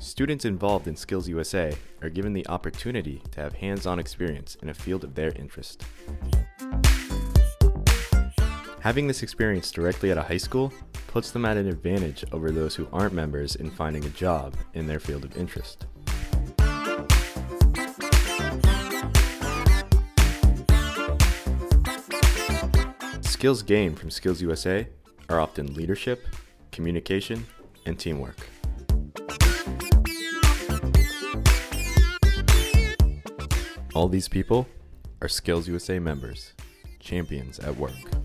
Students involved in Skills USA are given the opportunity to have hands on experience in a field of their interest. Having this experience directly at a high school puts them at an advantage over those who aren't members in finding a job in their field of interest. Skills gained from Skills USA are often leadership, communication, and teamwork. All these people are Skills USA members, champions at work.